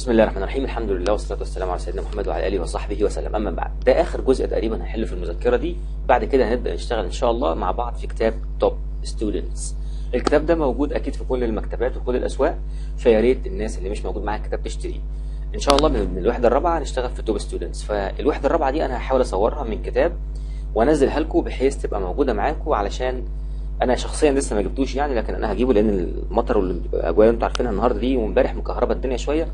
بسم الله الرحمن الرحيم. الحمد لله والصلاة والسلام على سيدنا محمد وعلى آله وصحبه وسلم. أما بعد ده آخر جزء تقريبا هنحله في المذكرة دي. بعد كده هنبدأ نشتغل إن شاء الله مع بعض في كتاب Top Students الكتاب ده موجود أكيد في كل المكتبات وكل الأسواق فيا ريت الناس اللي مش موجود معاها الكتاب تشتريه. إن شاء الله من الوحدة الرابعة هنشتغل في Top Students فالوحدة الرابعة دي أنا هحاول أصورها من كتاب وأنزلها لكم بحيث تبقى موجودة معاكم علشان أنا شخصيا لسه ما جبتوش يعني لكن أنا هجيبه لأن المطر والأجواء أنتوا عارفينها النهارده دي وإمبارح مكهربة الدنيا شوية.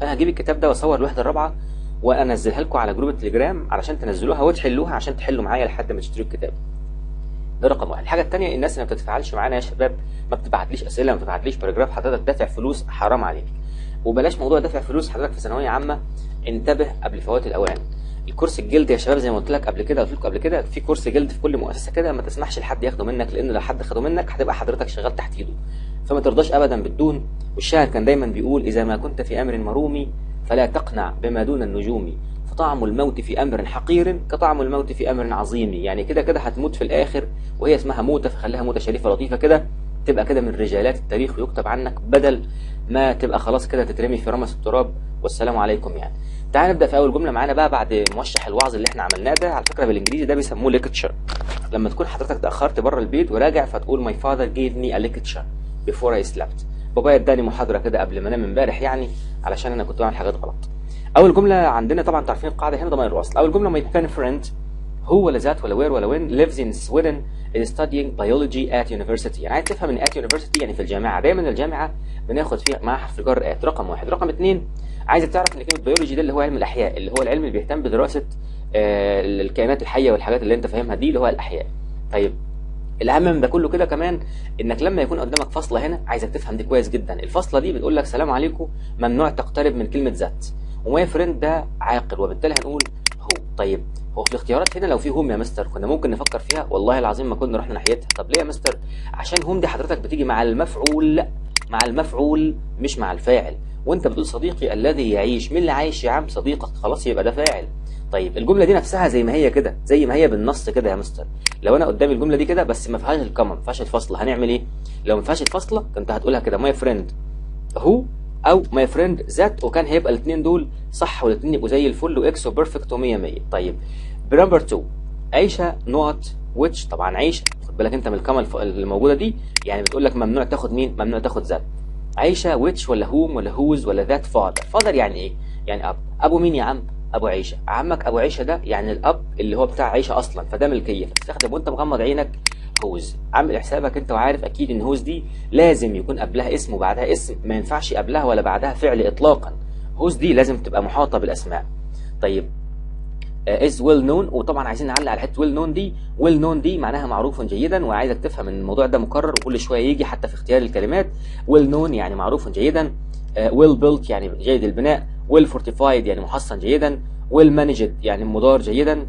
فانا هجيب الكتاب ده واصور الوحدة الرابعة وأنزلها لكم على group التليجرام علشان تنزلوها وتحلوها عشان تحلوا معايا لحد ما تشتروا الكتاب. ده رقم واحد. الحاجة الثانية الناس اللي ما بتتفاعلش معانا يا شباب ما بتبعتليش أسئلة ما بتبعتليش paragraph حضرتك دافع فلوس حرام عليك. وبلاش موضوع دافع فلوس حضرتك في ثانوية عامة انتبه قبل فوات الأوان. الكرسي الجلد يا شباب زي ما قلت لك قبل كده قلت لكم قبل كده في كرسي جلد في كل مؤسسة كده ما تسمحش لحد ياخده منك لأن لو حد خده منك هتبقى حضرتك شغال تحت إيده. فما ترضاش ابدا بالدون والشاعر كان دايما بيقول إذا ما كنت في أمر مروم فلا تقنع بما دون النجوم. فطعم الموت في أمر حقير كطعم الموت في أمر عظيم. يعني كده كده هتموت في الآخر وهي اسمها موتة فخليها موتة شريفة لطيفة كده. تبقى كده من رجالات التاريخ ويكتب عنك بدل ما تبقى خلاص كده تترمي في رمس التراب. والسلام عليكم يعني. تعال نبدأ في أول جملة معانا بقى بعد موشح الوعظ اللي إحنا عملناه ده. على فكرة بالإنجليزي ده بيسموه ليكتشر لما تكون حضرتك اتاخرت بره البيت وراجع فتقول my father gave me a lecture before I slept بابايا اداني محاضرة كده قبل ما انام امبارح يعني علشان أنا كنت بعمل حاجات غلط. أول جملة عندنا طبعا تعرفين القاعدة هنا ضمير الوصل. أول جملة my pen friend who ولا that ولا where ولا when lives in Sweden is studying biology at university. يعني عايز تفهم إن at university يعني في الجامعة. دايما الجامعة بناخد فيها معاها حرف جر at. رقم واحد. رقم اثنين عايزك تعرف إن كلمة بيولوجي ده اللي هو علم الأحياء اللي هو العلم اللي بيهتم بدراسة آه الكائنات الحية والحاجات اللي أنت فاهمها دي اللي هو الأحياء. طيب الأهم من ده كله كده كمان إنك لما يكون قدامك فاصله هنا عايزك تفهم دي كويس جدا. الفاصله دي بتقول لك سلام عليكم ممنوع تقترب من كلمة that. و my friend ده عاقل وبالتالي هنقول طيب هو في الاختيارات هنا لو في whom يا مستر كنا ممكن نفكر فيها والله العظيم ما كنا رحنا ناحيتها. طب ليه يا مستر؟ عشان whom دي حضرتك بتيجي مع المفعول مع المفعول مش مع الفاعل. وانت بتقول صديقي الذي يعيش مين اللي عايش يا عم؟ صديقك. خلاص يبقى ده فاعل. طيب الجملة دي نفسها زي ما هي كده زي ما هي بالنص كده يا مستر. لو أنا قدامي الجملة دي كده بس ما فيهاش ال comma ما فيهاش الفاصله هنعمل إيه؟ لو ما فيهاش الفاصله كنت هتقولها كده my friend who أو my friend that وكان هيبقى الاثنين دول صح والاثنين يبقوا زي الفل واكس و perfect و100 100 طيب ب number 2 عيشة not which طبعا عيشة خد بالك أنت من ال comma اللي موجوده دي؟ يعني بتقول لك ممنوع تاخد مين؟ ممنوع تاخد that عيشة which ولا whom ولا whose ولا that father father يعني إيه؟ يعني أب. أبو مين يا عم؟ أبو عيشة. عمك أبو عيشة ده يعني الأب اللي هو بتاع عيشة أصلا فده ملكية. فتستخدم وأنت مغمض عينك whose عامل حسابك انت وعارف أكيد ان whose دي لازم يكون قبلها اسم وبعدها اسم. ما ينفعش قبلها ولا بعدها فعل اطلاقا. whose دي لازم تبقى محاطة بالأسماء. طيب is well known وطبعا عايزين نعلق على حتة well known دي. well known دي معناها معروف جيدا وعايزك تفهم إن الموضوع ده مكرر وكل شوية يجي حتى في اختيار الكلمات. well known يعني معروف جيدا. well built يعني جيد البناء. well fortified يعني محصن جيدا. well managed يعني مدار جيدا.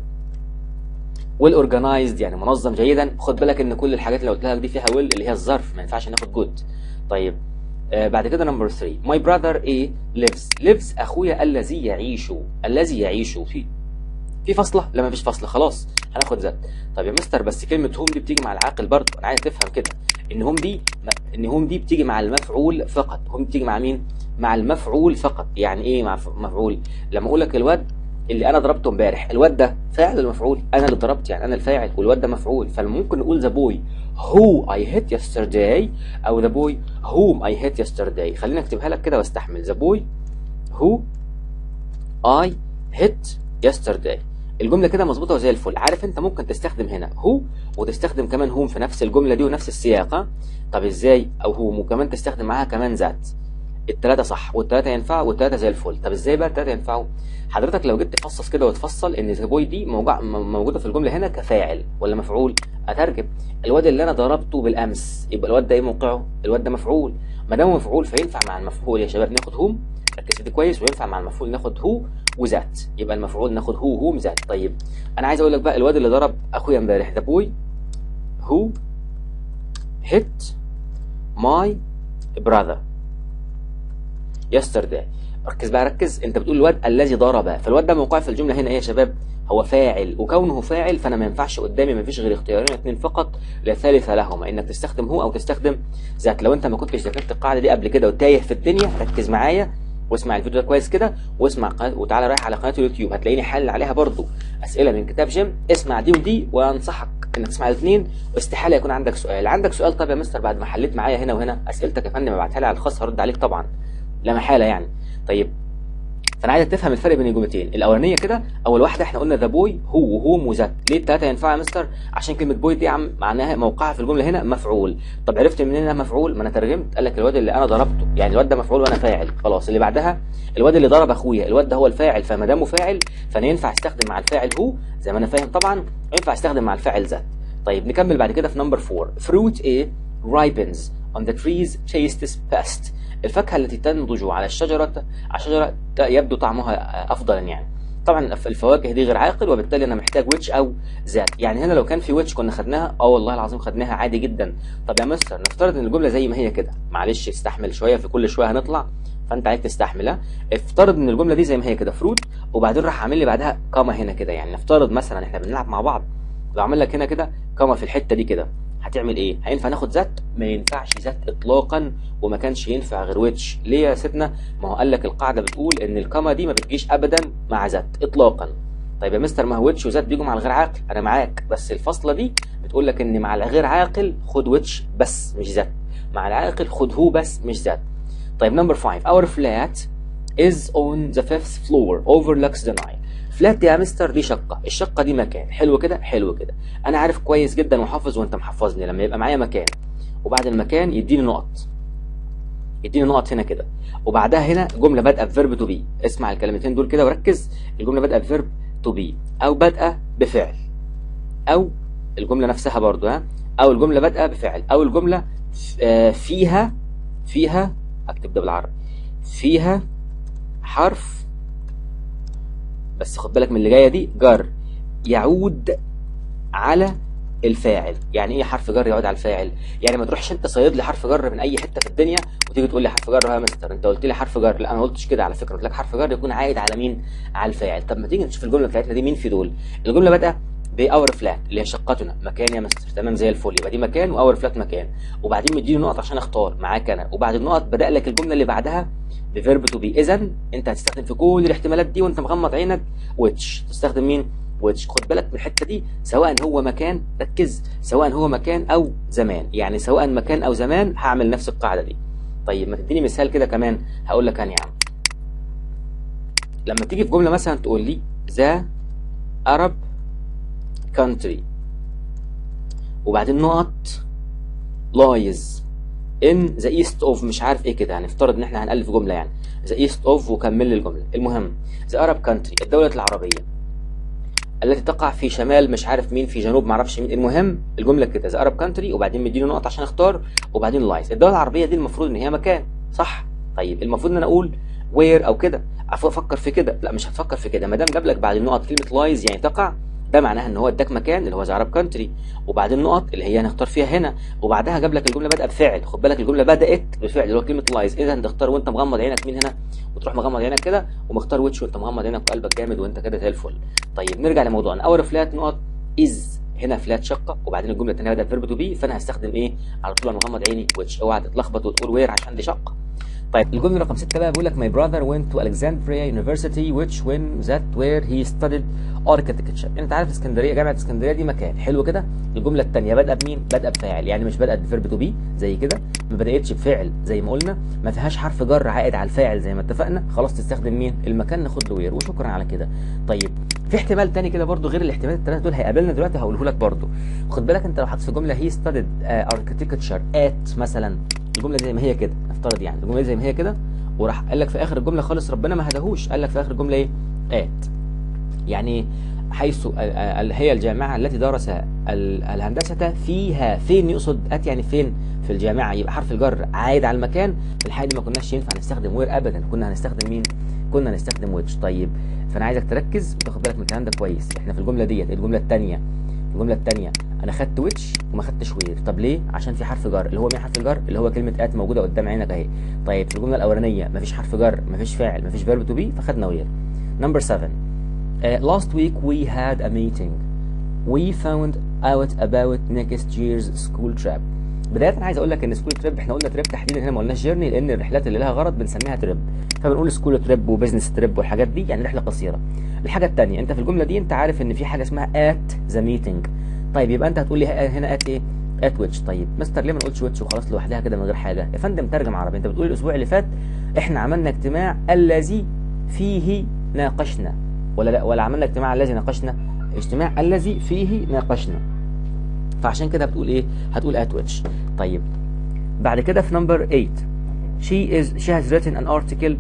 well organized يعني منظم جيدا. خد بالك إن كل الحاجات اللي قلتها لك دي فيها well اللي هي الظرف. ما ينفعش ناخد good طيب آه بعد كده number 3 my brother إيه lives lives أخويا الذي يعيش. الذي يعيش. في في فاصله لا ما فيش فاصله خلاص هناخد that طب يا مستر بس كلمة whom دي بتيجي مع العاقل برضه. أنا عايز تفهم كده. إن whom دي إن whom دي بتيجي مع المفعول فقط. whom بتيجي مع مين؟ مع المفعول فقط. يعني إيه مع مفعول؟ لما أقول لك الواد اللي أنا ضربته امبارح. الواد ده فاعل المفعول. أنا اللي ضربت يعني أنا الفاعل. والواد ده مفعول. فممكن نقول the boy who I hit yesterday أو the boy whom I hit yesterday خلينا أكتبها لك كده وأستحمل. the boy who I hit yesterday الجملة كده مظبوطة وزي الفل. عارف أنت ممكن تستخدم هنا who وتستخدم كمان whom في نفس الجملة دي ونفس السياق. طب إزاي؟ أو whom وكمان تستخدم معاها كمان that. التلاتة صح والتلاتة ينفعوا والتلاتة زي الفل. طب إزاي بقى التلاتة ينفعوا؟ حضرتك لو جيت تفصص كده وتفصل إن the boy دي موجودة في الجملة هنا كفاعل ولا مفعول؟ أترجم. الواد اللي أنا ضربته بالأمس يبقى الواد ده إيه موقعه؟ الواد ده مفعول. ما دام مفعول فينفع مع المفعول يا شباب ناخد whom ركز دي كويس وينفع مع المفعول ناخد who و that. يبقى المفعول ناخد who whom that. طيب أنا عايز أقول لك بقى الواد اللي ضرب أخويا امبارح the boy who hit my brother yesterday ركز بقى ركز. انت بتقول الواد الذي ضرب. فالواد ده موقعه في الجملة هنا إيه يا شباب؟ هو فاعل. وكونه فاعل فأنا ما ينفعش قدامي ما فيش غير اختيارين اثنين فقط لا ثالث لهما. إنك تستخدم who أو تستخدم that لو أنت ما كنتش ذاكرت القاعدة دي قبل كده وتايه في الدنيا ركز معايا واسمع الفيديو ده كويس كده واسمع قناة وتعالى رايح على قناة اليوتيوب. هتلاقيني حل عليها برضو. أسئلة من كتاب جيم اسمع دي ودي وأنصحك إنك تسمع الاثنين واستحالة يكون عندك سؤال. عندك سؤال؟ طب يا مستر بعد ما حليت معايا هنا وهنا أسئلتك يا فندم ابعتها لي على الخاص هرد عليك طبعا. لا محالة يعني. طيب. فأنا عايزك تفهم الفرق بين الجملتين. الأولانية كده أول واحدة إحنا قلنا the boy who و whom و that ليه الثلاثه ينفعوا يا مستر؟ عشان كلمة boy دي عم معناها موقعها في الجملة هنا مفعول. طب عرفت منين إنها مفعول؟ ما أنا ترجمت. قال لك الواد اللي أنا ضربته. يعني الواد ده مفعول وأنا فاعل. خلاص. اللي بعدها الواد اللي ضرب أخويا. الواد ده هو الفاعل فما دامه فاعل فأنا ينفع أستخدم مع الفاعل who؟ زي ما أنا فاهم طبعا وينفع أستخدم مع الفاعل that. طيب نكمل بعد كده في number 4 fruit A ripens on the tree tastes best الفاكهة التي تنضج على الشجرة على الشجرة يبدو طعمها أفضلا يعني. طبعا الفواكه دي غير عاقل وبالتالي أنا محتاج which أو that. يعني هنا لو كان في which كنا خدناها آه والله العظيم خدناها عادي جدا. طب يا مستر نفترض إن الجملة زي ما هي كده. معلش استحمل شوية في كل شوية هنطلع. فأنت عليك تستحملها افترض إن الجملة دي زي ما هي كده fruit وبعدين راح عامل لي بعدها comma هنا كده. يعني نفترض مثلا إحنا بنلعب مع بعض لو عمل لك هنا كده comma في الحتة دي كده. هتعمل إيه؟ هينفع ناخد that؟ ما ينفعش that اطلاقا وما كانش ينفع غير which. ليه يا سيدنا ما هو قال لك القاعدة بتقول إن ال comma دي ما بتجيش ابدا مع that اطلاقا. طيب يا مستر ما هو which و that بيجوا مع الغير عاقل؟ أنا معاك. بس الفاصله دي بتقول لك إن مع الغير عاقل خد which بس مش that. مع العاقل خد who بس مش that. طيب number 5 our flat is on the fifth floor. Overlooks the Nile flat يا مستر دي شقة. الشقة دي مكان. حلو كده؟ حلو كده. أنا عارف كويس جدا وحافظ وأنت محفظني. لما يبقى معايا مكان. وبعد المكان يديني نقط. يديني نقط هنا كده. وبعدها هنا جملة بادئة ب verb to be اسمع الكلمتين دول كده وركز. الجملة بادئة ب verb to be أو بادئة بفعل. أو الجملة نفسها برضو ها؟ أو الجملة بادئة بفعل. أو الجملة فيها فيها أكتب ده بالعربي فيها حرف بس خد بالك من اللي جاية دي جر يعود على الفاعل. يعني إيه حرف جر يعود على الفاعل؟ يعني ما تروحش أنت صيد لي حرف جر من أي حتة في الدنيا وتيجي تقول لي حرف جر يا مستر. أنت قلت لي حرف جر. لا أنا ما قلتش كده على فكرة. قلت لك حرف جر يكون عايد على مين؟ على الفاعل. طب ما تيجي نشوف الجملة بتاعتنا دي مين في دول؟ الجملة بادئة ب our flat اللي هي شقتنا. مكان يا مستر. تمام زي الفل. يبقى دي مكان و our flat مكان. وبعدين مديني نقط عشان اختار. معاك أنا. وبعد النقط بدأ لك الجملة اللي بعدها ب verb to be اذا أنت هتستخدم في كل الاحتمالات دي وأنت مغمض عينك which تستخدم مين؟ which خد بالك من الحتة دي. سواء هو مكان ركز. سواء هو مكان أو زمان. يعني سواء مكان أو زمان هعمل نفس القاعدة دي. طيب ما تديني مثال كده كمان هقول لك أنا يا عم. لما تيجي في جملة مثلا تقول لي ذا Arab country. وبعدين نقط lies in the east of مش عارف إيه كده هنفترض إن إحنا هنألف جملة يعني. the east of وكمل لي الجملة. المهم the Arab country الدولة العربية. التي تقع في شمال مش عارف مين في جنوب معرفش مين. المهم الجملة كده the Arab country وبعدين مديني نقط عشان أختار وبعدين lies. الدولة العربية دي المفروض إن هي مكان صح؟ طيب المفروض إن أنا أقول where أو كده. أفكر في كده. لا مش هتفكر في كده. ما دام جاب لك بعد النقط كلمة lies يعني تقع ده معناها إن هو اداك مكان اللي هو the Arab country وبعدين نقط اللي هي هنختار فيها هنا. وبعدها جاب لك الجملة بادئه بفعل. خد بالك الجملة بدأت بفعل اللي هو كلمة lies اذا تختار وأنت مغمض عينك مين هنا وتروح مغمض عينك كده ومختار which وأنت مغمض عينك وقلبك جامد وأنت كده زي الفل. طيب نرجع لموضوعنا. our flat نقط is هنا flat شقة. وبعدين الجملة الثانية بدأت verb to be فأنا هستخدم إيه؟ على طول مغمض عيني which أوعى تتلخبط وتقول where عشان دي شقة. طيب الجمله رقم 6 بقى بيقول لك my brother went to Alexandria University which when that where he studied architecture. أنت عارف إسكندرية جامعة إسكندرية دي مكان. حلو كده؟ الجملة الثانية بادئه بمين؟ بادئه بفاعل. يعني مش بادئه ب verb to be زي كده؟ ما بدأتش بفعل زي ما قلنا. ما فيهاش حرف جر عائد على الفاعل زي ما اتفقنا. خلاص تستخدم مين؟ المكان. ناخد له where وشكرا على كده. طيب في احتمال تاني كده برضو غير الاحتمالات الثلاثه دول هيقابلنا دلوقتي هقوله لك برضو. خد بالك أنت لو حطيت في جملة he studied architecture at مثلا الجملة زي ما هي كده. افترض يعني الجملة زي ما هي كده وراح قال لك في آخر الجملة خالص ربنا ما هداهوش قال لك في آخر الجملة إيه؟ at. يعني حيث هي الجامعة التي درس الهندسة فيها فين يقصد at؟ يعني فين؟ في الجامعة. يبقى حرف الجر عايد على المكان. في الحالة دي ما كناش ينفع نستخدم where ابدا. كنا هنستخدم مين؟ كنا هنستخدم which طيب فأنا عايزك تركز وتاخد بالك من الكلام ده كويس. إحنا في الجملة ديت الجملة الثانية الجملة الثانية أنا خدت which وما خدتش where. طب ليه؟ عشان في حرف جر. اللي هو مين حرف الجر اللي هو كلمة at موجودة قدام عينك اهي. طيب في الجملة الأولانية مفيش حرف جر مفيش فاعل مفيش verb to be فخدنا where. number 7 uh, last week we had a meeting. We found out about next year's school trip. بداية عايز أقول لك إن school trip إحنا قلنا trip تحديدا هنا ما قلناش journey لأن الرحلات اللي لها غرض بنسميها trip فبنقول school trip و business trip والحاجات دي يعني رحلة قصيرة. الحاجة الثانية أنت في الجملة دي أنت عارف إن في حاجة اسمها at the meeting طيب يبقى أنت هتقول لي هنا at إيه؟ at which طيب مستر ليه ما نقولش which وخلاص لوحدها كده من غير حاجة. يا فندم ترجم عربي. أنت بتقول الأسبوع اللي فات إحنا عملنا اجتماع الذي فيه ناقشنا. ولا لا؟ ولا عملنا اجتماع الذي ناقشنا؟ اجتماع الذي فيه ناقشنا. فعشان كده بتقول إيه؟ هتقول at which. طيب بعد كده في نمبر 8 she is she has written an article.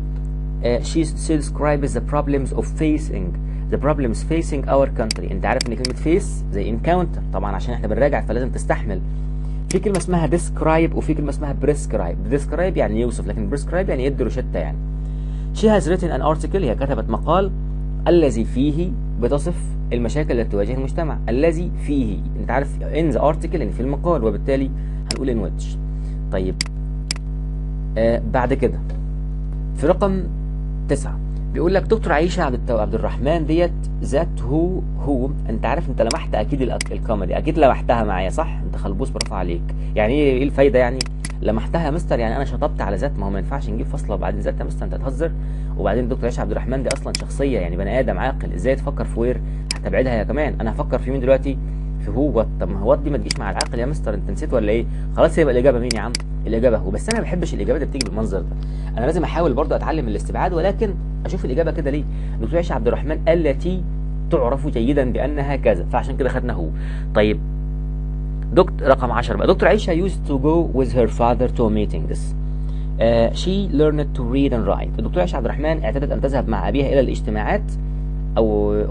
Uh, she describes the problems of facing the problems facing our country. انت عارف ان كلمة face زي encounter طبعا عشان إحنا بنراجع فلازم تستحمل. في كلمة اسمها describe وفي كلمة اسمها prescribe. describe يعني يوصف لكن prescribe يعني يدي روشتة يعني. She has written an article هي كتبت مقال الذي فيه بتصف المشاكل التي تواجه المجتمع. الذي فيه انت عارف in the article يعني في المقال وبالتالي هنقول in which. طيب آه بعد كده في رقم تسعة. بيقول لك دكتور عيشة عبد عبد الرحمن ديت ذات هو هو. انت عارف انت لمحت أكيد الكوميدي. أكيد لمحتها معايا صح؟ انت خلبوس برافو عليك. يعني إيه الفايدة يعني؟ لمحتها يا مستر يعني أنا شطبت على ذات ما هو ما ينفعش نجيب فصله وبعدين ذات يا مستر انت هتهزر وبعدين دكتور عيشة عبد الرحمن دي أصلا شخصية يعني بني آدم عاقل إزاي تفكر في وير هتبعدها يا كمان. أنا هفكر في مين دلوقتي؟ هو طب ما هو دي ما تجيش مع العقل يا مستر انت نسيت ولا إيه؟ خلاص يبقى الإجابة مين يا عم؟ الإجابة هو. بس أنا ما بحبش الاجابات اللي بتيجي بالمنظر ده. أنا لازم أحاول برضه أتعلم الاستبعاد ولكن أشوف الإجابة كده ليه؟ دكتور عيشة عبد الرحمن التي تعرف جيدا بأنها كذا فعشان كده خدنا هو. طيب دكتور رقم 10 بقى. دكتور عيشة used to go with her father to meetings uh, she learned to read and write. عيشة عبد الرحمن اعتادت أن تذهب مع أبيها إلى الاجتماعات. أو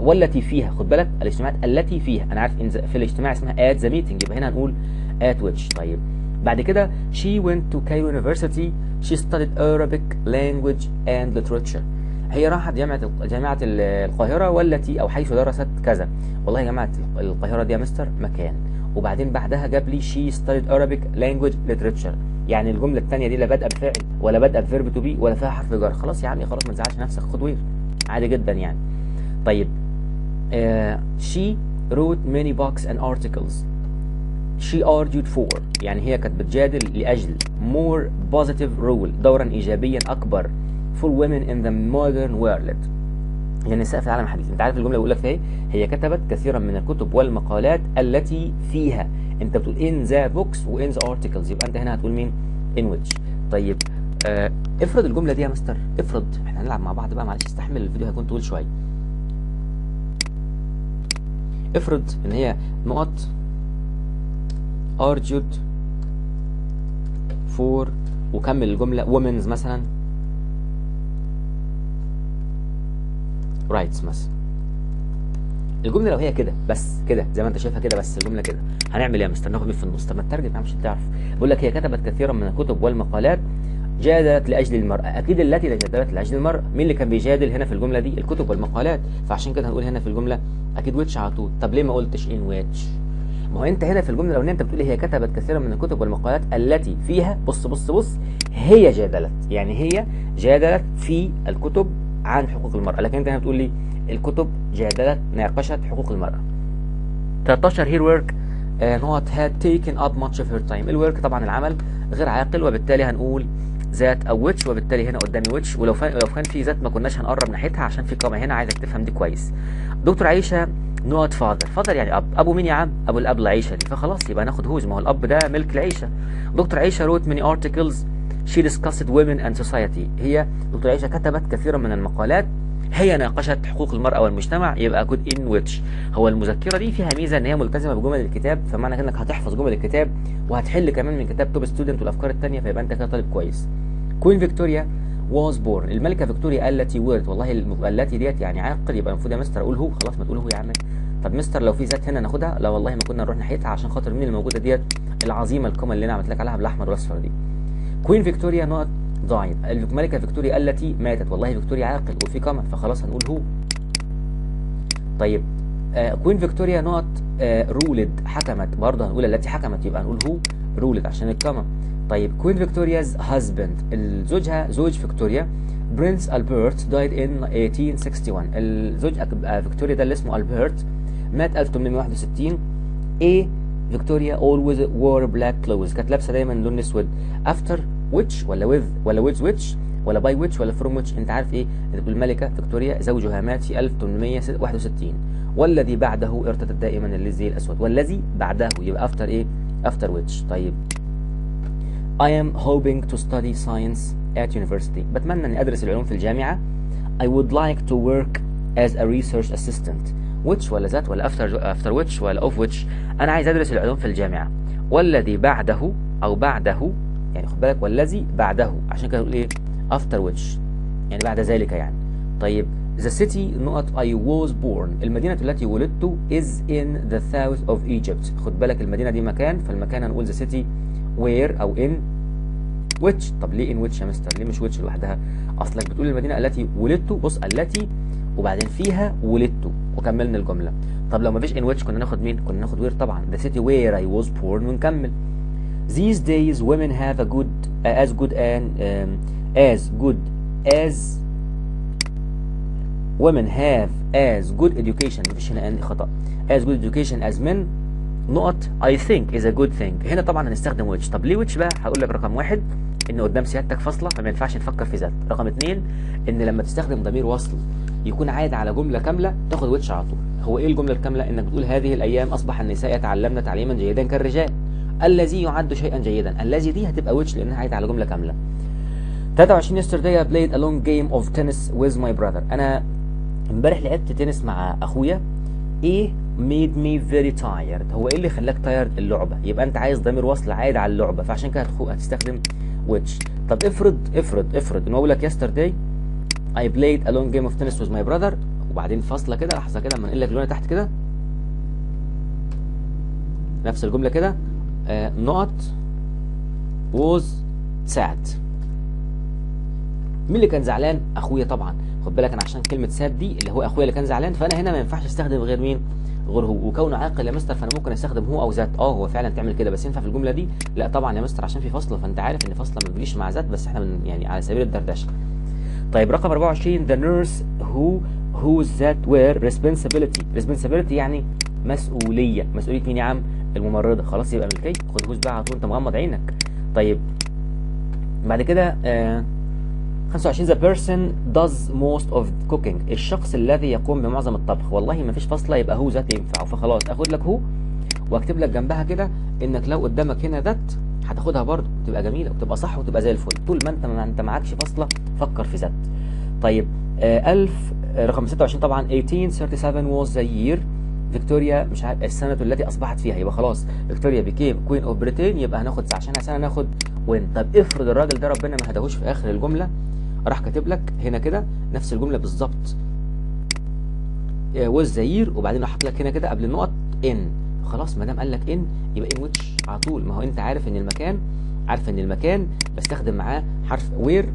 والتي فيها خد بالك الاجتماعات التي فيها. أنا عارف في الاجتماع اسمها at the meeting يبقى هنا هنقول at which. طيب. بعد كده she went to Cairo University. She studied Arabic language and literature. هي راحت جامعة جامعة القاهرة والتي أو حيث درست كذا. والله يا جامعة القاهرة دي يا مستر مكان. وبعدين بعدها جاب لي she studied Arabic language literature. يعني الجملة الثانية دي لا بادئة بفعل ولا بادئة ب verb to be ولا فيها حرف جر. خلاص يا عمي خلاص ما تزعلش نفسك خد where. عادي جدا يعني. طيب. uh, she wrote many books and articles. She argued for. يعني هي كانت بتجادل لأجل more positive role دورا إيجابيا أكبر for women in the modern world. للنساء في العالم الحديث. أنت عارف الجملة بيقول لك إيه؟ هي كتبت كثيرا من الكتب والمقالات التي فيها. أنت بتقول in the books و in the articles. يبقى أنت هنا هتقول مين؟ in which. طيب آه افرض الجملة دي يا مستر. افرض. إحنا هنلعب مع بعض بقى. معلش استحمل الفيديو هيكون طويل شوية. افرض ان هي نقط argued for وكمل الجملة women's مثلا. رايتس مثلا. الجملة لو هي كده بس كده زي ما انت شايفها كده بس الجملة كده. هنعمل إيه يا مستر؟ ناخد في النص طب ما تترجم مش هتعرف بقول لك هي كتبت كثيرا من الكتب والمقالات جادلت لأجل المرأة. أكيد التي جادلت لأجل المرأة. مين اللي كان بيجادل هنا في الجملة دي؟ الكتب والمقالات. فعشان كده هنقول هنا في الجملة أكيد which على طول. طب ليه ما قلتش in which؟ ما هو أنت هنا في الجملة الأولانية أنت بتقول هي كتبت كثيرا من الكتب والمقالات التي فيها بص بص بص هي جادلت. يعني هي جادلت في الكتب عن حقوق المرأة. لكن أنت هنا بتقول لي الكتب جادلت ناقشت حقوق المرأة. 13 her work uh, نقط had taken up much of her time. ال work طبعا العمل غير عاقل وبالتالي هنقول that أو which وبالتالي هنا قدامي which ولو لو كان في that ما كناش هنقرب ناحيتها عشان في كومة هنا عايزك تفهم دي كويس. دكتور عيشة نقط father father يعني أب. أبو مين يا عم؟ أبو الأب العيشة دي. فخلاص يبقى ناخد whose ما هو الأب ده ملك العيشة. دكتور عيشة wrote many articles. She discussed women and society. هي دكتور عيشة كتبت كثيرا من المقالات. هي ناقشت حقوق المرأة والمجتمع. يبقى كود in which هو المذكرة دي فيها ميزة إن هي ملتزمة بجمل الكتاب فمعنى إنك هتحفظ جمل الكتاب وهتحل كمان من كتاب top student والأفكار الثانية فيبقى أنت كده طالب كويس. Queen فيكتوريا was born. الملكة فيكتوريا التي ولدت والله التي ديت يعني عاقل يبقى المفروض يا مستر أقول who خلاص ما تقول who يا عم. طب مستر لو في that هنا ناخدها؟ لا والله ما كنا نروح ناحيتها عشان خاطر مين الموجودة ديت؟ العظيمة ال comma اللي أنا عملت لك عليها بالأحمر والأصفر دي. Queen فيكتوريا نقط died الملكة فيكتوريا التي ماتت. والله فيكتوريا عاقل وفي comma فخلاص هنقول who. طيب آه Queen فيكتوريا نقط آه ruled حكمت. برضه هنقول التي حكمت يبقى هنقول who ruled عشان ال comma طيب Queen فيكتوريا's husband زوجها زوج فيكتوريا Prince البرت died in 1861 الزوج فيكتوريا ده اللي اسمه البرت مات 1861 إيه فيكتوريا always wore black clothes. كانت لابسة دايما لون أسود. After which ولا with ولا with which ولا by which ولا from which. انت عارف إيه؟ الملكة فيكتوريا زوجها مات في 1861 والذي بعده ارتدت دائما الزي الأسود. والذي بعده يبقى after إيه؟ after which. طيب. I am hoping to study science at university. بتمنى إني أدرس العلوم في الجامعة. I would like to work as a research assistant. Which ولا ذات ولا after after which ولا of which. أنا عايز أدرس العلوم في الجامعة. والذي بعده أو بعده يعني خد بالك والذي بعده. عشان كده نقول إيه؟ after which. يعني بعد ذلك يعني. طيب the city نقط I was born. المدينة التي ولدت is in the south of Egypt. خد بالك المدينة دي مكان فالمكان هنقول the city where أو in which. طب ليه in which يا مستر؟ ليه مش which لوحدها؟ أصلك بتقول المدينة التي ولدت بص التي وبعدين فيها ولدت. وكملنا الجملة. طب لو مفيش in which كنا ناخد مين؟ كنا ناخد where طبعا. the city where I was born. ونكمل. These days women have a good uh, as good and um, as good as women have as good education. مفيش هنا عندي خطأ. As good education as men نقط I think is a good thing. هنا طبعا هنستخدم which. طب ليه which بقى؟ هقول لك رقم واحد إن قدام سيادتك فاصلة فما ينفعش نفكر في ذات. رقم اتنين إن لما تستخدم ضمير وصل يكون عايد على جملة كاملة تاخد which على طول. هو إيه الجملة الكاملة؟ إنك بتقول هذه الأيام أصبح النساء يتعلمن تعليما جيدا كالرجال. الذي يعد شيئا جيدا. الذي دي هتبقى which لأنها عايده على جملة كاملة. 23 yesterday I played a long game of tennis with my brother. أنا امبارح لعبت تنس مع أخويا. إيه made me very tired. هو إيه اللي خلاك tired اللعبة. يبقى أنت عايز ضمير وصل عايد على اللعبة. فعشان كده هتستخدم which طب افرض افرض افرض. ان هو بيقول لك yesterday I played a long game of tennis with my brother. وبعدين فاصلة كده لحظة كده اما أنقل لك تحت كده. نفس الجملة كده. Uh, not was sad مين اللي كان زعلان؟ أخويا طبعا. خد بالك أنا عشان كلمة ساد دي اللي هو أخويا اللي كان زعلان فأنا هنا ما ينفعش أستخدم غير مين؟ غير هو. وكونه عاقل يا مستر فأنا ممكن أستخدم هو أو ذات آه هو فعلا تعمل كده بس ينفع في الجملة دي؟ لا طبعا يا مستر عشان في فصل فأنت عارف إن فصله ما بتجيش مع ذات بس إحنا من يعني على سبيل الدردشة. طيب رقم 24 the nurse who whose that were responsibility. Responsibility يعني مسؤولية. مسؤولية مين يا عم؟ الممرضة. خلاص يبقى ملكيه خد هوز بقى على طول. انت مغمض عينك. طيب. بعد كده آه 25 the person does most of cooking. الشخص الذي يقوم بمعظم الطبخ. والله ما فيش فاصله يبقى هو ذات ينفع فخلاص آخد لك هو واكتب لك جنبها كده إنك لو قدامك هنا that هتاخدها برضه. تبقى جميلة وتبقى صح وتبقى زي الفل. طول ما انت ما انت معكش فاصله فكر في that طيب آه 1000 آه رقم 26 طبعا. 1837 was the year. فيكتوريا مش عارف السنة التي أصبحت فيها. يبقى خلاص فيكتوريا became queen of Britain يبقى هناخد عشان سنه ناخد when طب افرض الراجل ده ربنا ما هداهوش في آخر الجملة راح كاتب لك هنا كده نفس الجملة بالظبط. the year وبعدين راح لك هنا كده قبل النقط in خلاص ما دام قال لك in يبقى in which على طول. ما هو انت عارف ان المكان عارف ان المكان بستخدم معاه حرف where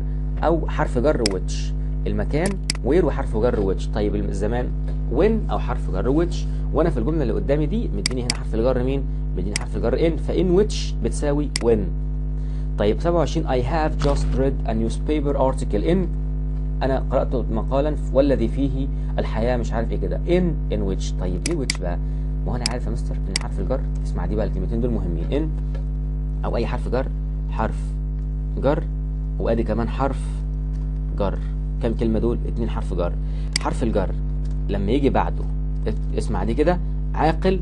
أو حرف جر which المكان where وحرف جر which طيب الزمان when أو حرف جر which وأنا في الجملة اللي قدامي دي مديني هنا حرف الجر مين؟ مديني حرف الجر in ف in which بتساوي when طيب 27 I have just read a newspaper article in. أنا قرأت مقالا والذي فيه الحياة مش عارف إيه كده. in in which. طيب ليه which بقى؟ ما هو أنا عارف يا مستر إن حرف الجر اسمع دي بقى الكلمتين دول مهمين. in أو أي حرف جر حرف جر وأدي كمان حرف جر. كم كلمة دول؟ اتنين حرف جر. حرف الجر لما يجي بعده اسمع دي كده عاقل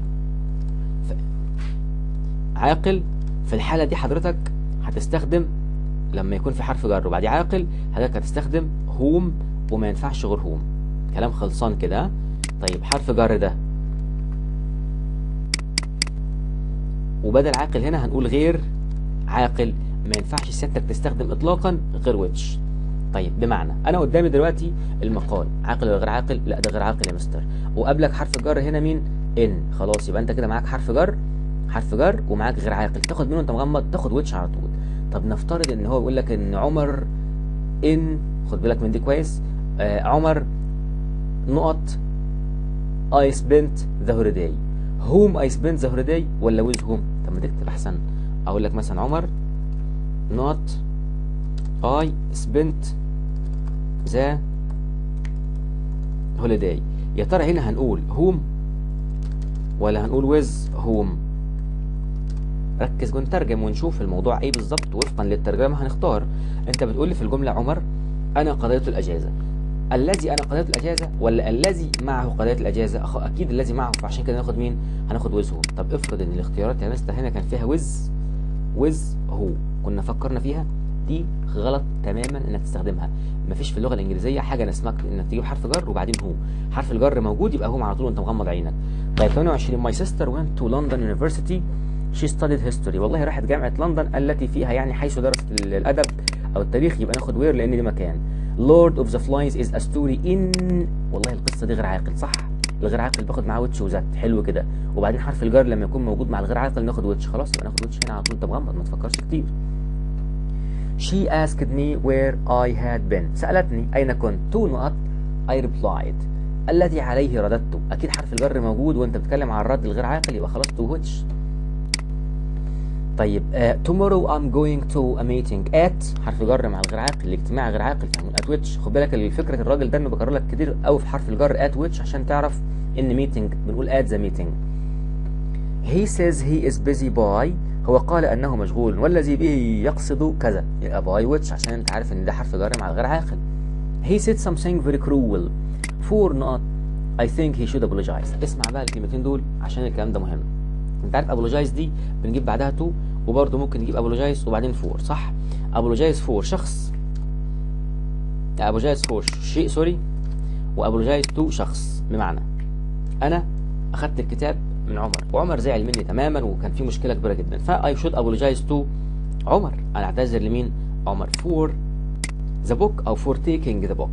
ف... عاقل في الحالة دي حضرتك هتستخدم لما يكون في حرف جر وبعديه عاقل حضرتك هتستخدم هوم وما ينفعش غير هوم كلام خلصان كده طيب حرف جر ده. وبدل عاقل هنا هنقول غير عاقل ما ينفعش سيادتك تستخدم اطلاقا غير ويتش طيب بمعنى أنا قدامي دلوقتي المقال عاقل ولا غير عاقل؟ لا ده غير عاقل يا مستر. وقبلك حرف جر هنا مين؟ إن. خلاص يبقى أنت كده معاك حرف جر حرف جر ومعاك غير عاقل. تاخد منه انت مغمض تاخد ويتش على طول. طب نفترض إن هو بيقول لك إن عمر إن خد بالك من دي كويس آه عمر نقط I spent the holiday whom I spent the holiday ولا with whom طب ما تكتب أحسن. أقول لك مثلا عمر not I spent the holiday. يا ترى هنا هنقول whom ولا هنقول with whom ركز ونترجم ونشوف الموضوع إيه بالظبط وفقا للترجمة هنختار. أنت بتقول لي في الجملة عمر أنا قضيت الأجازة. الذي أنا قضيت الأجازة ولا الذي معه قضيت الأجازة. أكيد الذي معه فعشان كده ناخد مين؟ هناخد ويز هو طب افرض إن الاختيارات يا مستر هنا كان فيها ويز ويز هو كنا فكرنا فيها؟ دي غلط تماما إنك تستخدمها. مفيش في اللغة الإنجليزية حاجة اسمها إنك تجيب حرف جر وبعدين who. حرف الجر موجود يبقى هو على طول وأنت مغمض عينك. طيب 28 my sister went to London University. She studied history. والله راحت جامعة لندن التي فيها يعني حيث درست الأدب أو التاريخ يبقى ناخد where لأن دي مكان. Lord of the Flies is a story in والله القصة دي غير عاقل صح؟ الغير عاقل باخد معاه which و that حلو كده. وبعدين حرف الجر لما يكون موجود مع الغير عاقل ناخد ويتش. خلاص يبقى ناخد which هنا على طول. أنت مغمض ما تفكرش كتير. She asked me where I had been. سألتني أين كنت؟ To نقط I replied الذي عليه رددت. أكيد حرف الجر موجود وأنت بتتكلم عن الرد الغير عاقل يبقى خلاص to which طيب uh, tomorrow I'm going to a meeting at حرف جر مع الغير عاقل الاجتماع غير عاقل فهنقول at which. خد بالك الفكرة الراجل ده إنه بكرر لك كتير قوي في حرف الجر at which عشان تعرف إن meeting بنقول at the meeting. He says he is busy by هو قال أنه مشغول والذي به يقصد كذا. يبقى by which عشان أنت عارف إن ده حرف جر مع الغير عاقل. He said something very cruel. For نقط I think he should apologize. اسمع بقى الكلمتين دول عشان الكلام ده مهم. أنت عارف apologize دي بنجيب بعدها to وبرضه ممكن نجيب apologize وبعدين for صح؟ Apologize for شخص. Apologize for شيء sorry و apologize to شخص. بمعنى أنا اخدت الكتاب من عمر. وعمر زعل مني تماما وكان في مشكلة كبيرة جدا. ف I should apologize to عمر. أنا أعتذر لمين؟ عمر. for the book أو for taking the book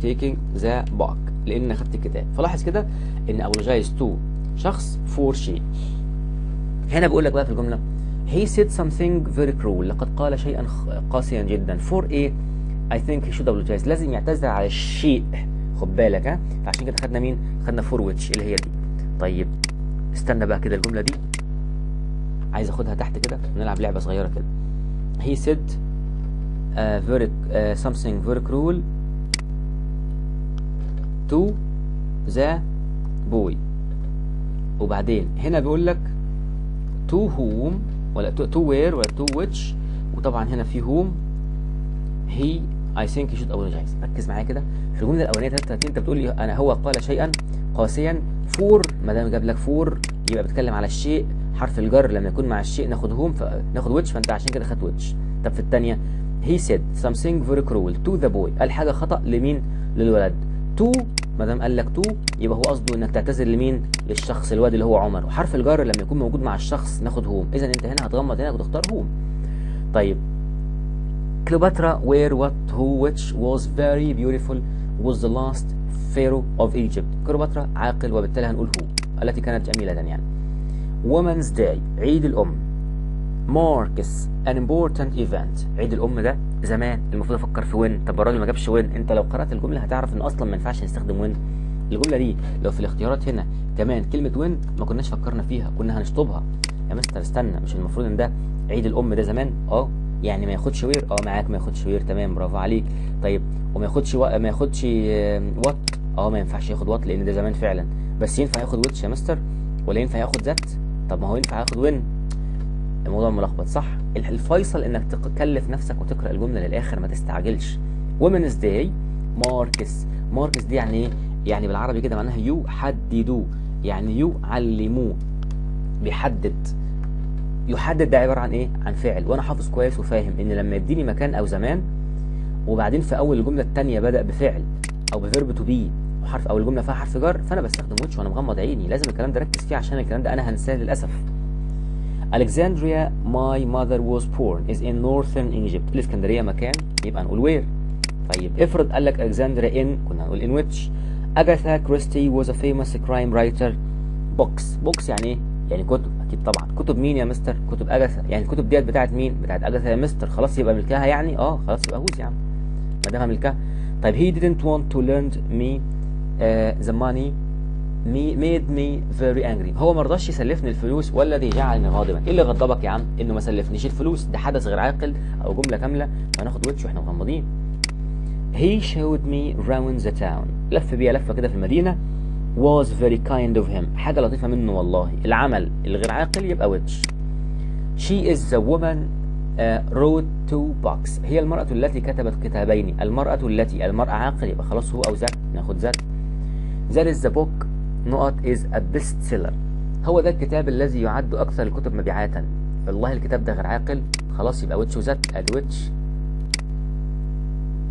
taking the book لأن اخدت الكتاب. فلاحظ كده إن apologize to شخص for شيء هنا بقول لك بقى في الجملة. He said something very cruel. لقد قال شيئا قاسيا جدا. For إيه I think he should apologize. لازم يعتذر على الشيء. خد بالك ها؟ فعشان كده خدنا مين؟ خدنا for which اللي هي دي. طيب. استنى بقى كده الجملة دي. عايز أخدها تحت كده نلعب لعبة صغيرة كده. He said uh, very uh, something very cruel to the boy. وبعدين هنا بيقول لك to whom ولا to, to where ولا to which. وطبعا هنا في whom. He I think he should apologize. ركز معايا كده. في الجملة الأولانية 33 أنت بتقول لي أنا هو قال شيئا. قاسيا. for ما دام جاب لك for يبقى بتكلم على الشيء حرف الجر لما يكون مع الشيء ناخد whom فناخد which فأنت عشان كده خدت which طب في الثانية he said something very cruel to the boy. قال حاجة خطأ لمين؟ للولد. to ما دام قال لك to يبقى هو قصده إنك تعتذر لمين؟ للشخص الواد اللي هو عمر. وحرف الجر لما يكون موجود مع الشخص ناخد whom. اذا أنت هنا هتغمض هنا وتختار whom. طيب. كليوباترا where what who which was very beautiful. Was the last pharaoh of Egypt. كليوباترا عاقل وبالتالي هنقول who التي كانت جميلة يعني. Women's Day عيد الأم. marks an important event. عيد الأم ده زمان المفروض أفكر في when. طب الراجل ما جابش when؟ أنت لو قرأت الجملة هتعرف إن أصلا ما ينفعش نستخدم when. الجملة دي لو في الاختيارات هنا كمان كلمة when ما كناش فكرنا فيها كنا هنشطبها. يا مستر استنى مش المفروض إن ده عيد الأم ده زمان؟ آه يعني ما ياخدش where. آه معاك ما ياخدش where. تمام برافو عليك. طيب وما ياخدش و... ما ياخدش what؟ آه ما ينفعش ياخد what لأن ده زمان فعلا. بس ينفع ياخد which يا مستر؟ ولا ينفع ياخد that؟ طب ما هو ينفع ياخد when؟ الموضوع ملخبط صح؟ الفيصل إنك تكلف نفسك وتقرأ الجملة للآخر ما تستعجلش. Women's Day marks marks دي يعني إيه؟ يعني بالعربي كده معناها يحددوا يعني يعلموه بيحدد. يحدد ده عبارة عن إيه؟ عن فعل وأنا حافظ كويس وفاهم إن لما يديني مكان أو زمان وبعدين في أول الجملة الثانية بدأ بفعل أو ب verb to be وحرف أو الجملة فيها حرف جر فأنا بستخدم which وأنا مغمض عيني. لازم الكلام ده ركز فيه عشان الكلام ده أنا هنساه للأسف. Alexandria my mother was born is in northern Egypt. الإسكندرية مكان يبقى نقول where. طيب افرض قال لك Alexandria in كنا هنقول in which. Agatha Christie was a famous crime writer. Books. Books يعني إيه؟ يعني كتب أكيد طبعا. كتب مين يا مستر؟ كتب اجاثا يعني الكتب ديت بتاعت مين؟ بتاعت اجاثا يا مستر. خلاص يبقى ملكها يعني؟ آه خلاص يبقى هوز يا عم. ما دام ملكها. طيب he didn't want to lend me uh, the money me made me very angry. هو ما رضاش يسلفني الفلوس والذي جعلني غاضبا. إيه اللي غضبك يا عم؟ إنه ما سلفنيش الفلوس. ده حدث غير عاقل أو جملة كاملة. فهناخد which وإحنا مغمضين. He showed me round the town. لف بيا لفة كده في المدينة. Was very kind of him. حاجة لطيفة منه والله. العمل الغير عاقل يبقى which she is the woman uh, wrote two books. هي المرأة التي كتبت كتابين. المرأة التي المرأة عاقل يبقى خلاص who أو that ناخد that that is the book. نقط is a best seller هو ده الكتاب الذي يعد أكثر الكتب مبيعاتا. والله الكتاب ده غير عاقل. خلاص يبقى which و that ادي which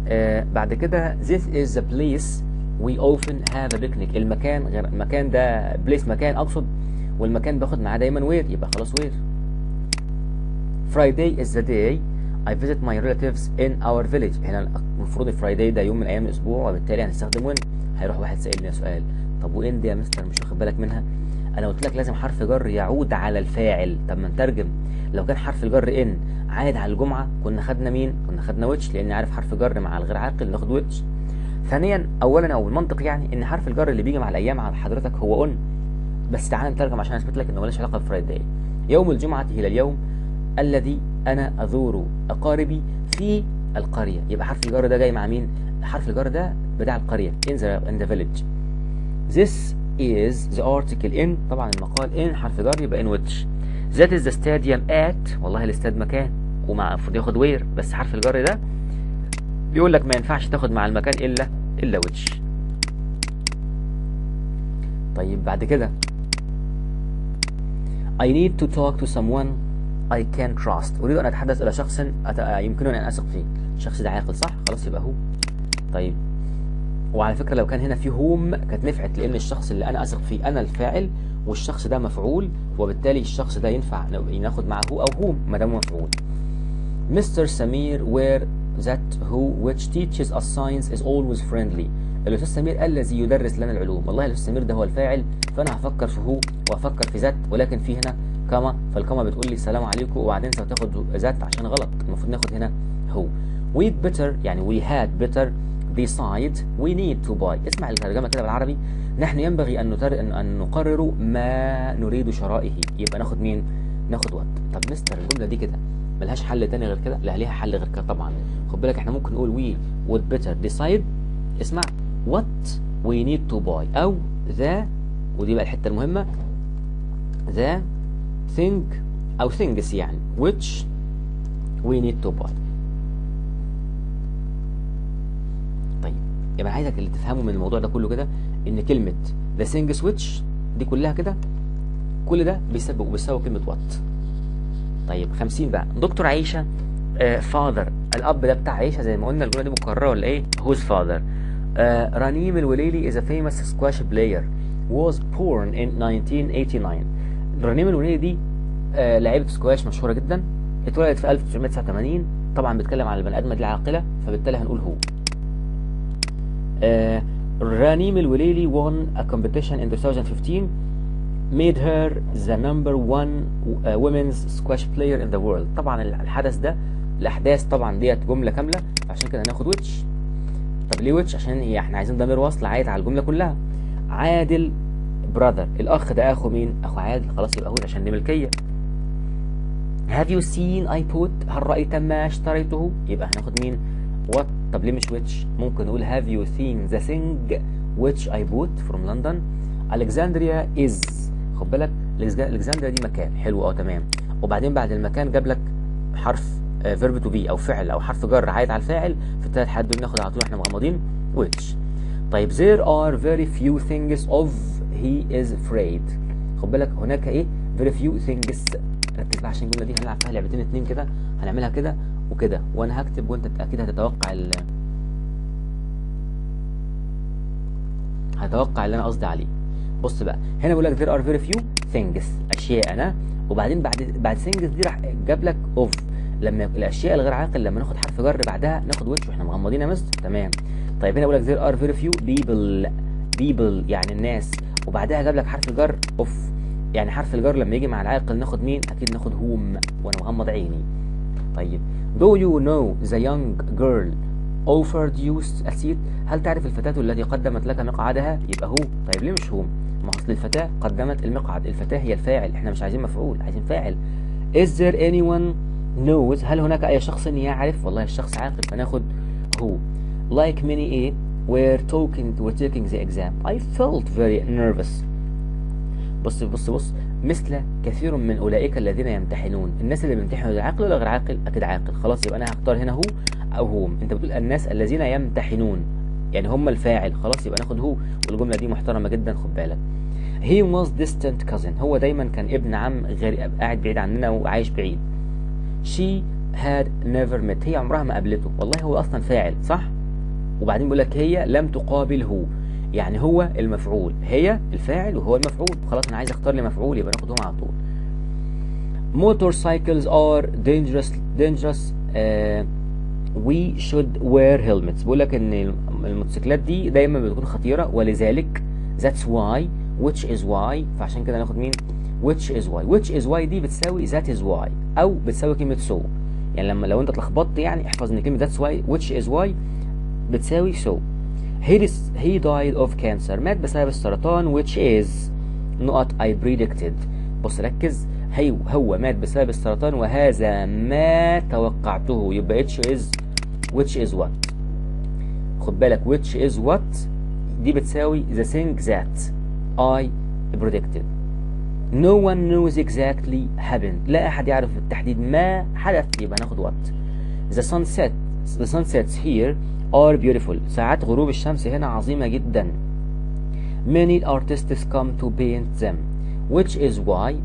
آه بعد كده this is the place we often have a picnic. المكان غير المكان ده place مكان أقصد والمكان باخد معاه دايما where يبقى خلاص where Friday is the day I visit my relatives in our village. هنا المفروض Friday ده يوم من أيام الأسبوع وبالتالي هنستخدم when هيروح واحد سألني سؤال. طب when دي يا مستر؟ مش واخد بالك منها؟ أنا قلت لك لازم حرف جر يعود على الفاعل. طب ما نترجم. لو كان حرف الجر إن عاد على الجمعة كنا خدنا مين كنا خدنا which لأن عارف حرف جر مع الغير عاقل ناخد which. ثانيا اولا أو المنطق يعني إن حرف الجر اللي بيجي مع الأيام على حضرتك هو on بس تعال نترجم عشان أثبت لك إنه مالوش علاقة ب Friday يوم الجمعة هي اليوم الذي أنا أزور أقاربي في القرية. يبقى حرف الجر ده جاي مع مين؟ حرف الجر ده بتاع القرية in the, in the village. This is the article in طبعا المقال in حرف جر يبقى in which. That is the stadium at والله الاستاد مكان ومع المفروض ياخد وير بس حرف الجر ده بيقول لك ما ينفعش تاخد مع المكان إلا إلا which طيب بعد كده. I need to talk to someone I can trust. أريد أن أتحدث إلى شخص. يمكنني أن أثق فيه. الشخص ده عاقل صح؟ خلاص يبقى هو. طيب. وعلى فكرة لو كان هنا في هوم كانت نفعت لأن الشخص اللي أنا أثق فيه أنا الفاعل والشخص ده مفعول وبالتالي الشخص ده ينفع ناخد معه أو هوم ما دام مفعول. Mr. Samir where that who which teaches us science is always friendly. الأستاذ سمير الذي يدرس لنا العلوم. والله الأستاذ سمير ده هو الفاعل فأنا هفكر في هو وأفكر في ذات ولكن في هنا كما فالكما بتقول لي السلام عليكم وبعدين انت بتاخد ذات عشان غلط. المفروض ناخد هنا هو we better يعني we had better decide we need to buy. اسمع الترجمة كده بالعربي. نحن ينبغي أن نتر... ان نقرر ما نريد شرائه. يبقى ناخد مين؟ ناخد وات طب مستر الجملة دي كده. ملهاش حل تاني غير كده؟ لا ليها حل غير كده طبعا. خد بالك إحنا ممكن نقول we would better decide. اسمع what we need to buy. أو the ودي بقى الحتة المهمة the thing أو things يعني which we need to buy. طيب يبقى عايزك اللي تفهمه من الموضوع ده كله كده إن كلمة the things which دي كلها كده كل ده بيسبب وبيساوي كلمة what. طيب 50 بقى. دكتور عيشه فاذر الأب ده بتاع عيشه زي ما قلنا الجملة دي مكررة ولا إيه؟ Whose father uh, رنيم الوليلي is a famous squash player. Was born in 1989 رنيم الوليلي دي آه لعيبه سكواش مشهورة جدا. اتولدت في 1989 طبعا بيتكلم عن البني آدم دي العاقلة فبالتالي هنقول who آه رنيم الوليلي won a competition in 2015 made her the number one uh, women's squash player in the world. طبعا الحدث ده الأحداث طبعا ديت جملة كاملة عشان كده هناخد which. طب ليه ويتش؟ عشان هي إحنا عايزين ضمير وصل عايد على الجملة كلها. عادل براذر الأخ ده أخو مين؟ أخو عادل. خلاص يبقى هو عشان دي ملكية. Have you seen I put هل رأيت ما اشتريته؟ يبقى هناخد مين؟ What طب ليه مش which ممكن نقول have you seen the thing which I bought from London Alexandria is خد بالك؟ الكسندريا دي مكان. حلو آه تمام. وبعدين بعد المكان جاب لك حرف verb to be أو فعل أو حرف جر عايد على الفاعل في الثلاث حالات دول ناخد على طول إحنا مغمضين. which طيب there are very few things of he is afraid. خد بالك هناك إيه؟ very few things. ركز بقى عشان الجملة دي هنلعب فيها لعبتين اتنين كده. هنعملها كده وكده. وأنا هكتب وانت أكيد هتتوقع ال هتوقع اللي أنا قصدي عليه. بص بقى هنا بيقول لك there are very few things أشياء أنا. وبعدين بعد بعد things دي راح جاب لك of. لما الأشياء الغير عاقل لما ناخد حرف جر بعدها ناخد وش وإحنا مغمضين يا مستر. تمام. طيب هنا بيقول لك there are very few people people يعني الناس. وبعدها جاب لك حرف الجر of. يعني حرف الجر لما يجي مع العاقل ناخد مين؟ أكيد ناخد whom. وأنا مغمض عيني. طيب. Do you know the young girl offered you a seat هل تعرف الفتاة التي قدمت لك مقعدها؟ يبقى هو طيب ليه مش هو ما أصل الفتاة قدمت المقعد. الفتاة هي الفاعل. إحنا مش عايزين مفعول عايزين فاعل. Is there anyone knows هل هناك أي شخص يعرف؟ والله الشخص عاقل فناخد هو. Like many a were talking were taking the exam. I felt very nervous. بص بص بص. مثل كثير من أولئك الذين يمتحنون. الناس اللي بيمتحنوا ده عاقل ولا غير عاقل؟ أكيد عاقل. خلاص يبقى أنا هختار هنا هو أو هم أنت بتقول الناس الذين يمتحنون. يعني هم الفاعل. خلاص يبقى ناخد هو. والجملة دي محترمة جدا خد بالك. He was distant cousin. هو دايما كان ابن عم غير قاعد بعيد عننا وعايش بعيد. She had never met. هي عمرها ما قابلته. والله هو أصلا فاعل صح؟ وبعدين بيقول لك هي لم تقابل هو يعني هو المفعول. هي الفاعل وهو المفعول. خلاص أنا عايز أختار لي مفعول يبقى ناخد هو على طول. Motorcycles are dangerous dangerous uh, we should wear helmets. بيقول لك إن الموتوسيكلات دي دايما بتكون خطيرة ولذلك that's why which is why فعشان كده ناخد مين؟ which is why. which is why دي بتساوي that is why أو بتساوي كلمة so. يعني لما لو أنت اتلخبطت يعني احفظ إن كلمة that's why which is why بتساوي so. he, is, he died of مات بسبب السرطان which is not I predicted. بص ركز. هي هو مات بسبب السرطان وهذا ما توقعته. يبقى which is which is what خد بالك which is what دي بتساوي the thing that I predicted no one knows exactly happened لا أحد يعرف بالتحديد ما حدث يبقى ناخد what the sunset the sunsets here are beautiful ساعات غروب الشمس هنا عظيمة جدا many artists come to paint them which is why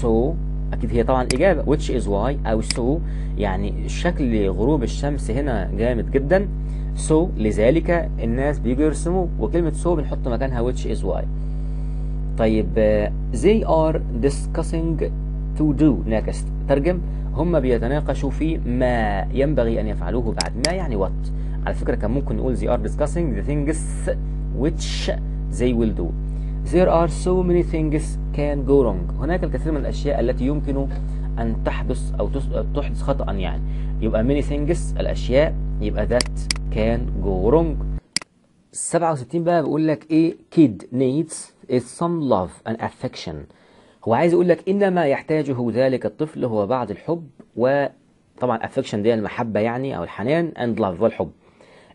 so أكيد هي طبعا إجابة which is why أو so يعني شكل غروب الشمس هنا جامد جدا. So لذلك الناس بيجوا يرسموا وكلمة so بنحط مكانها which is why. طيب they are discussing to do next. ترجم هم بيتناقشوا في ما ينبغي أن يفعلوه بعد. ما يعني what على فكرة كان ممكن نقول they are discussing the things which they will do. There are so many things can go wrong. هناك الكثير من الأشياء التي يمكن أن تحدث أو تحدث خطأ يعني. يبقى many things الأشياء يبقى that can go wrong. 67 بقى بيقول لك إيه؟ kid needs is some love and affection. هو عايز يقول لك إنما يحتاجه ذلك الطفل هو بعض الحب وطبعا affection دي المحبة يعني أو الحنان and love والحب.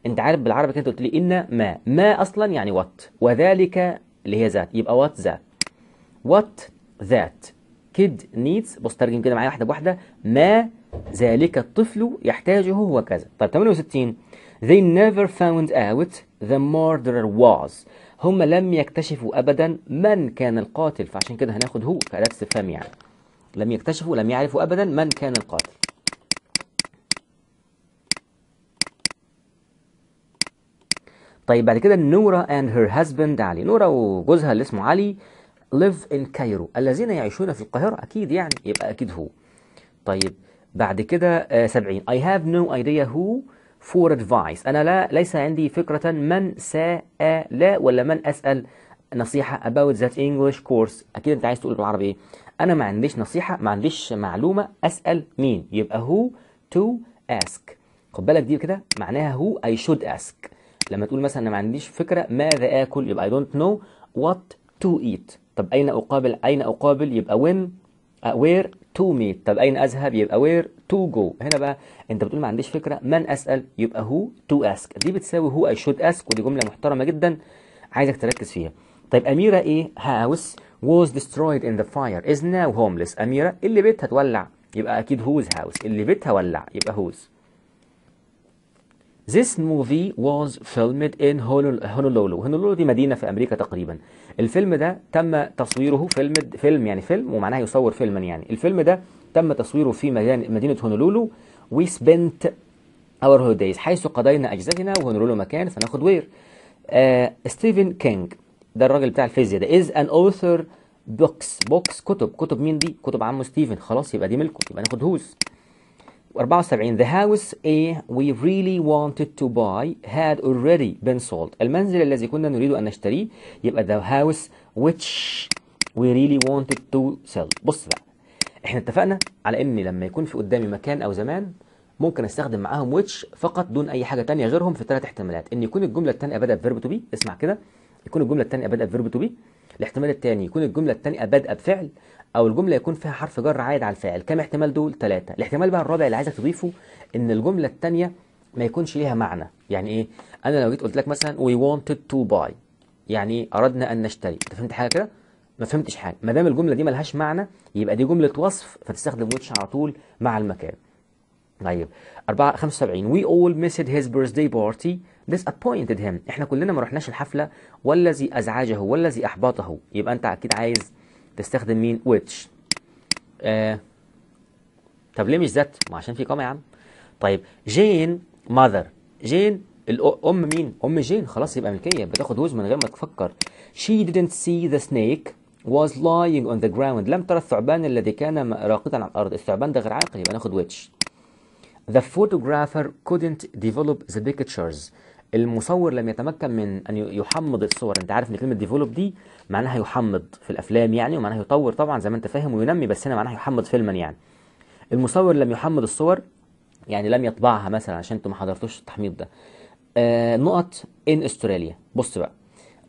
أنت عارف بالعربي كده قلت لي ان ما ما أصلا يعني what وذلك اللي هي ذات. يبقى what ذات what that. Kid needs بص ترجم كده معايا واحدة بواحدة. ما ذلك الطفل يحتاجه هو كذا. طيب 68 they never found out the murderer was. هم لم يكتشفوا ابدا من كان القاتل. فعشان كده هناخد هو كأداة استفهام يعني. لم يكتشفوا لم يعرفوا ابدا من كان القاتل. طيب بعد كده نورا and her husband علي. نورا وجوزها اللي اسمه علي live in Cairo. الذين يعيشون في القاهرة أكيد يعني يبقى أكيد هو. طيب بعد كده آه 70 I have no idea who for advice. أنا لا ليس عندي فكرة من سأل ولا من أسأل نصيحة about that English course. أكيد أنت عايز تقول بالعربي إيه. أنا ما عنديش نصيحة ما عنديش معلومة أسأل مين. يبقى who to ask. خد بالك دي كده معناها who I should ask. لما تقول مثلا أنا ما عنديش فكرة ماذا آكل؟ يبقى I don't know what to eat. طب أين أقابل أين أقابل؟ يبقى uh, where to meet. طب أين أذهب؟ يبقى where to go. هنا بقى أنت بتقول ما عنديش فكرة من أسأل؟ يبقى who to ask. دي بتساوي who I should ask ودي جملة محترمة جدا عايزك تركز فيها. طيب أميرة إيه؟ house was destroyed in the fire. is now homeless. أميرة اللي بيتها تولع. يبقى أكيد whose house. اللي بيتها ولع. يبقى whose. This movie was filmed in Honolulu. هونولولو دي مدينة في أمريكا تقريبا. الفيلم ده تم تصويره فيلم فيلم يعني فيلم ومعناها يصور فيلما يعني. الفيلم ده تم تصويره في مدينة هونولولو. We spent our holidays حيث قضينا أجازتنا وهونولولو مكان فناخد where. ستيفن كينج ده الراجل بتاع الفيزياء ده is an author books. Books كتب. كتب مين دي؟ كتب عمه ستيفن. خلاص يبقى دي ملكه يبقى ناخد whose 74 The house A we really wanted to buy had already been sold. المنزل الذي كنا نريد أن نشتريه يبقى the house which we really wanted to sell. بص بقى إحنا اتفقنا على إن لما يكون في قدامي مكان أو زمان ممكن أستخدم معاهم which فقط دون أي حاجة تانية غيرهم في ثلاث احتمالات. إن يكون الجملة الثانية بادئه ب verb to be اسمع كده يكون الجملة الثانية بادئه ب verb to be الاحتمال الثاني يكون الجملة الثانية بادئه بفعل أو الجملة يكون فيها حرف جر عائد على الفاعل. كم احتمال دول؟ ثلاثة الاحتمال بقى الرابع اللي عايزك تضيفه إن الجملة الثانية ما يكونش ليها معنى. يعني إيه؟ أنا لو جيت قلت لك مثلا we wanted to buy. يعني إيه أردنا أن نشتري. أنت فهمت حاجة كده؟ ما فهمتش حاجة. ما دام الجملة دي ملهاش معنى يبقى دي جملة وصف فتستخدم which على طول مع المكان. طيب. 4 75 we all missed his birthday party. Disappointed him. إحنا كلنا ما رحناش الحفلة. والذي أزعجه والذي أحبطه. يبقى أنت أكيد عايز تستخدم مين؟ which. آه. طب ليه مش that؟ ما عشان في comma يا عم. طيب Jane mother. جين الام مين؟ أم جين. خلاص يبقى ملكيه بتاخد whose من غير ما تفكر. She didn't see the snake was lying on the ground. لم ترى الثعبان الذي كان راقدا على الأرض. الثعبان ده غير عاقل يبقى ناخد which. The photographer couldn't develop the pictures. المصور لم يتمكن من أن يحمض الصور. أنت عارف إن كلمه develop دي معناها يحمض في الأفلام يعني ومعناها يطور طبعا زي ما أنت فاهم وينمي بس هنا معناها يحمض فيلما يعني. المصور لم يحمض الصور يعني لم يطبعها مثلا عشان أنتوا ما حضرتوش التحميض ده. آه نقط in استراليا بص بقى.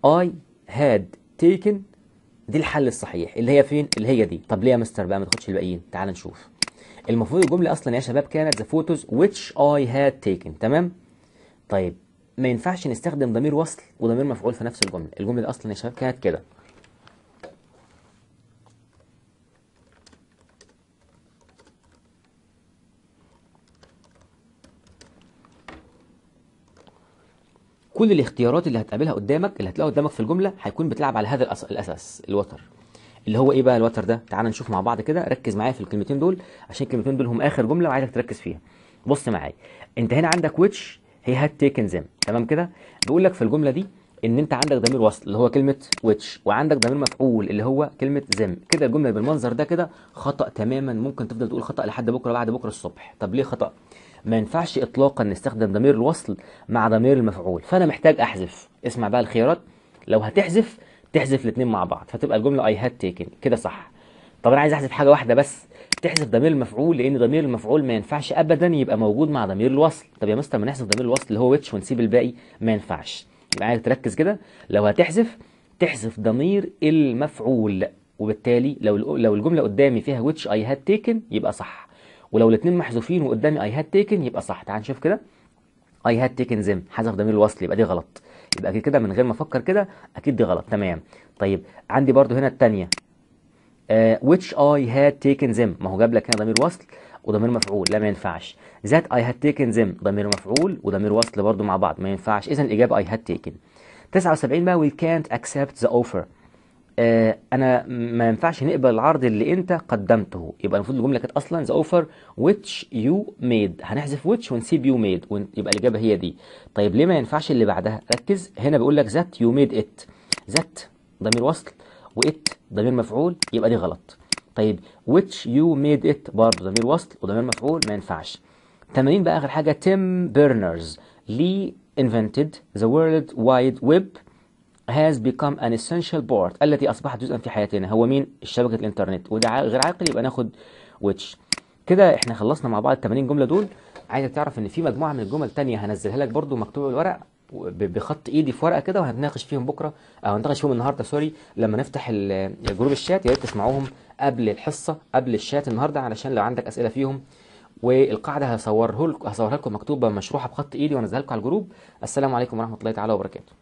I had taken دي الحل الصحيح. اللي هي فين؟ اللي هي دي. طب ليه يا مستر بقى ما تاخدش الباقيين؟ تعال نشوف. المفروض الجملة أصلا يا شباب كانت the photos which I had taken. تمام؟ طيب. ما ينفعش نستخدم ضمير وصل وضمير مفعول في نفس الجملة. الجملة دي أصلا يا شباب كانت كده. كل الاختيارات اللي هتقابلها قدامك اللي هتلاقيها قدامك في الجملة هيكون بتلعب على هذا. الأساس الوتر. اللي هو إيه بقى الوتر ده؟ تعال نشوف مع بعض كده. ركز معايا في الكلمتين دول عشان الكلمتين دول هم آخر جملة وعايزك تركز فيها. بص معايا. أنت هنا عندك which هي هاد تيكن them. تمام كده؟ بيقول لك في الجملة دي إن أنت عندك ضمير وصل اللي هو كلمة which وعندك ضمير مفعول اللي هو كلمة them. كده الجملة بالمنظر ده كده خطأ تماما. ممكن تفضل تقول خطأ لحد بكرة بعد بكرة الصبح. طب ليه خطأ؟ ما ينفعش اطلاقا نستخدم ضمير الوصل مع ضمير المفعول. فأنا محتاج أحذف. اسمع بقى الخيارات. لو هتحذف تحذف الاثنين مع بعض. فتبقى الجملة اي هاد تيكن كده صح. طب أنا عايز أحذف حاجة واحدة بس. تحذف ضمير المفعول لأن ضمير المفعول ما ينفعش ابدا يبقى موجود مع ضمير الوصل. طب يا مستر ما نحذف ضمير الوصل اللي هو ويتش ونسيب الباقي؟ ما ينفعش. يبقى عايز تركز كده. لو هتحذف تحذف ضمير المفعول. وبالتالي لو لو الجملة قدامي فيها which I had taken يبقى صح. ولو الاثنين محذوفين وقدامي I had taken يبقى صح. تعال نشوف كده. I had taken them. حذف ضمير الوصل يبقى دي غلط. يبقى كده من غير ما أفكر كده أكيد دي غلط. تمام. طيب عندي برضو هنا الثانية which I had taken them. ما هو جاب لك هنا ضمير وصل وضمير مفعول. لا ما ينفعش. That I had taken them. ضمير مفعول وضمير وصل برضو مع بعض. ما ينفعش. اذا الإجابة I had taken. 79 بقى we can't accept the offer. آه أنا ما ينفعش نقبل العرض اللي أنت قدمته. يبقى المفروض الجملة كانت أصلا the offer which you made. هنحذف which ونسيب you made. يبقى الإجابة هي دي. طيب ليه ما ينفعش اللي بعدها؟ ركز. هنا بيقول لك that you made it. That ضمير وصل و it ضمير مفعول يبقى دي غلط. طيب which you made it برضه ضمير وصل وضمير مفعول ما ينفعش. 80 بقى آخر حاجة Tim Berners-Lee invented the world wide web has become an essential part التي أصبحت جزءا في حياتنا. هو مين؟ شبكة الإنترنت. وده غير عاقل يبقى ناخد which. كده إحنا خلصنا مع بعض ال 80 جملة دول. عايزك تعرف إن في مجموعة من الجمل تانية هنزلها لك برضو مكتوبه بالورق بخط ايدي في ورقة كده وهنتناقش فيهم بكرة. أو هنتناقش فيهم النهارده sorry. لما نفتح group ال chat يا ريت تسمعوهم قبل الحصة قبل الشات النهارده علشان لو عندك أسئلة فيهم. والقاعدة هصوره لكم هصورها لكم مكتوبة مشروحة بخط ايدي وانزلها لكم على ال group. السلام عليكم ورحمة الله تعالى وبركاته.